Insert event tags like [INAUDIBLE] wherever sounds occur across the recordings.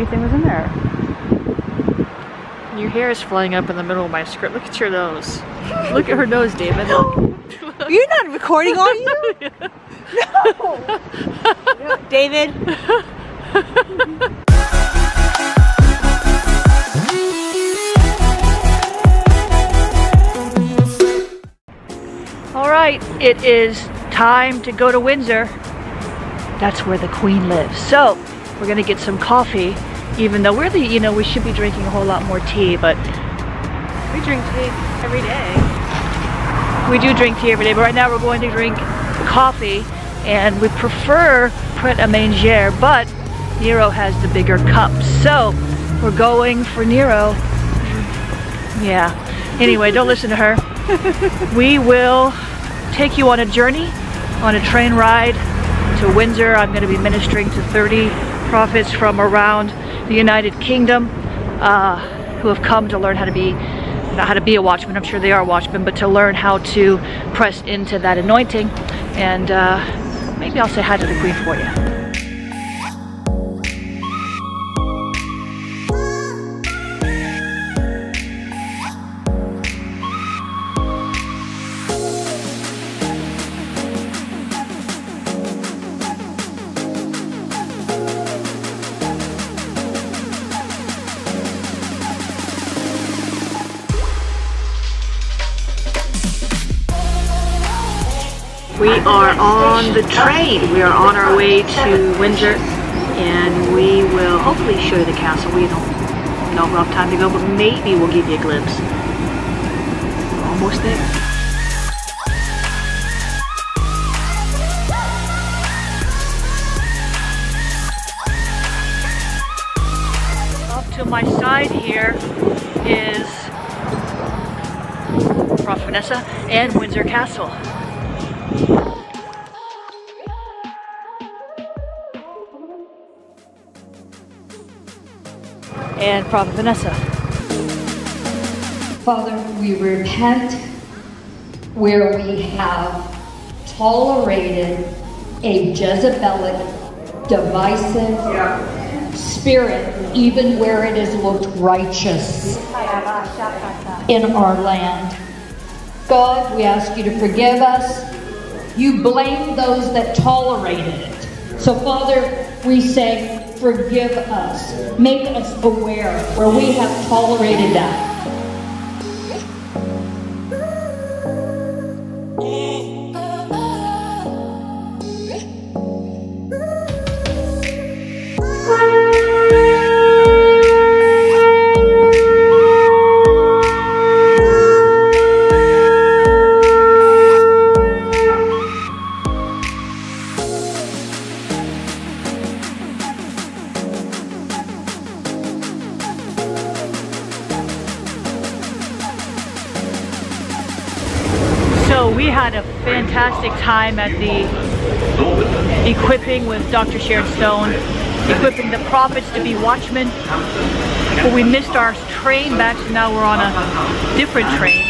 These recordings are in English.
everything was in there. Your hair is flying up in the middle of my skirt. Look at your nose. Look at her nose, David. [GASPS] You're not recording, are you? no. David. All right, it is time to go to Windsor. That's where the Queen lives. So we're gonna get some coffee, even though we're the, you know, we should be drinking a whole lot more tea, but We drink tea every day. we do drink tea every day. But right now we're going to drink coffee, and we prefer Pret a Manger, but Nero has the bigger cup. So we're going for Nero. Yeah. Anyway, don't listen to her. [LAUGHS] we will take you on a journey, on a train ride to Windsor. I'm going to be ministering to 30 prophets from around the United Kingdom uh, who have come to learn how to be, not how to be a watchman, I'm sure they are watchmen, but to learn how to press into that anointing. And uh, maybe I'll say hi to the Queen for you. We are on the train. We are on our way to Windsor and we will hopefully show you the castle. We don't we'll have time to go, but maybe we'll give you a glimpse. We're almost there. My side here is Prof. Vanessa and Windsor Castle. And Prophet Vanessa. Father, we repent where we have tolerated a Jezebelic, divisive spirit, even where it has looked righteous in our land. God, we ask you to forgive us. You blame those that tolerated it. So, Father, we say, forgive us. Make us aware where we have tolerated that. Fantastic time at the equipping with Dr. Sharon Stone, equipping the prophets to be watchmen. But we missed our train back, so now we're on a different train.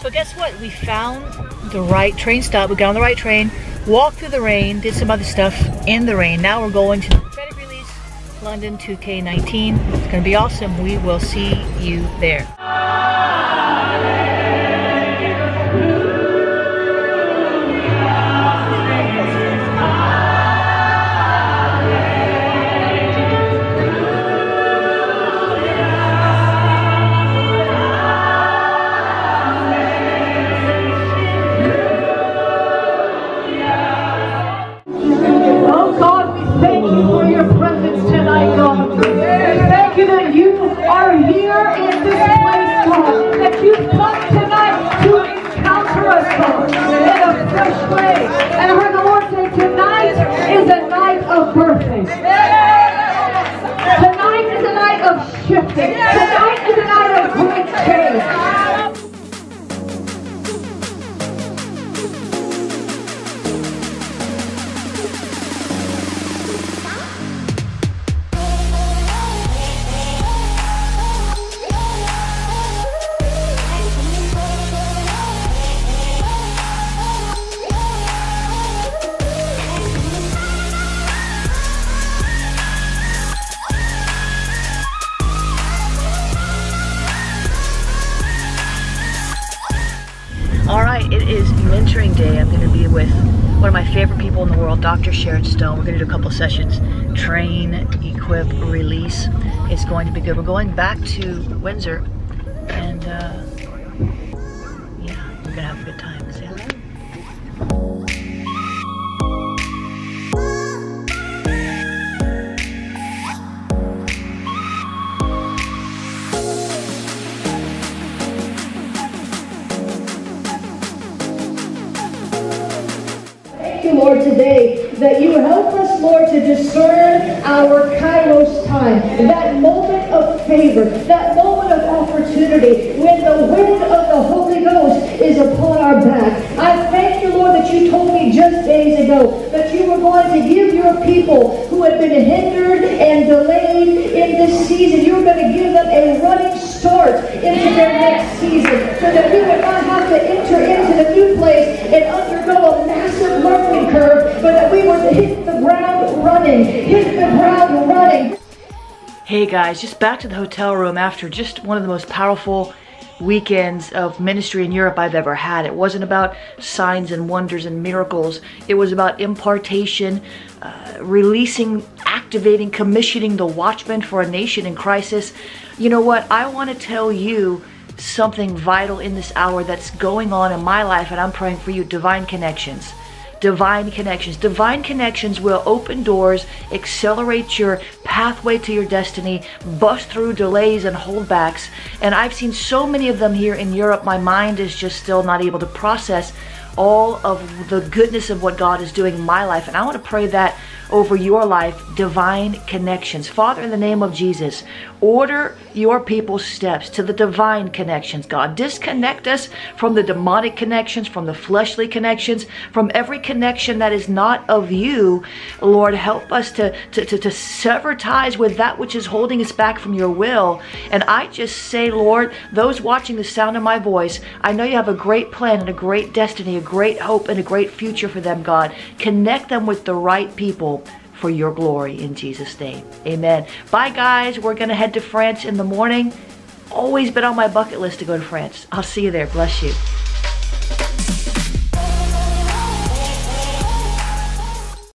So guess what? We found the right train stop. We got on the right train, walked through the rain, did some other stuff in the rain. Now we're going to the prophetic release, London 2K19. Going to be awesome. We will see you there. Here in mentoring day. I'm going to be with one of my favorite people in the world, Dr. Sharon Stone. We're going to do a couple sessions. Train, equip, release. It's going to be good. We're going back to Windsor and uh, yeah, we're going to have a good time. Lord, today that you help us, Lord, to discern our kairos time, that moment of favor, that moment of opportunity when the wind of the Holy Ghost is upon our back. I thank you, Lord, that you told me just days ago that you were going to give your people who had been hindered and delayed in this season, you were going to give them a running start into their next season so that we would not have to enter into the new place and undergo a massive learning but we would hit the ground running, hit the ground running. Hey guys, just back to the hotel room after just one of the most powerful weekends of ministry in Europe I've ever had. It wasn't about signs and wonders and miracles. It was about impartation, uh, releasing, activating, commissioning the watchman for a nation in crisis. You know what? I want to tell you something vital in this hour that's going on in my life, and I'm praying for you divine connections divine connections. Divine connections will open doors, accelerate your pathway to your destiny, bust through delays and holdbacks. And I've seen so many of them here in Europe. My mind is just still not able to process all of the goodness of what God is doing in my life. And I want to pray that over your life, divine connections. Father, in the name of Jesus, order your people's steps to the divine connections, God. Disconnect us from the demonic connections, from the fleshly connections, from every connection that is not of you. Lord, help us to, to, to, to sever ties with that which is holding us back from your will. And I just say, Lord, those watching the sound of my voice, I know you have a great plan and a great destiny, great hope, and a great future for them, God. Connect them with the right people for your glory in Jesus' name. Amen. Bye, guys. We're going to head to France in the morning. Always been on my bucket list to go to France. I'll see you there. Bless you.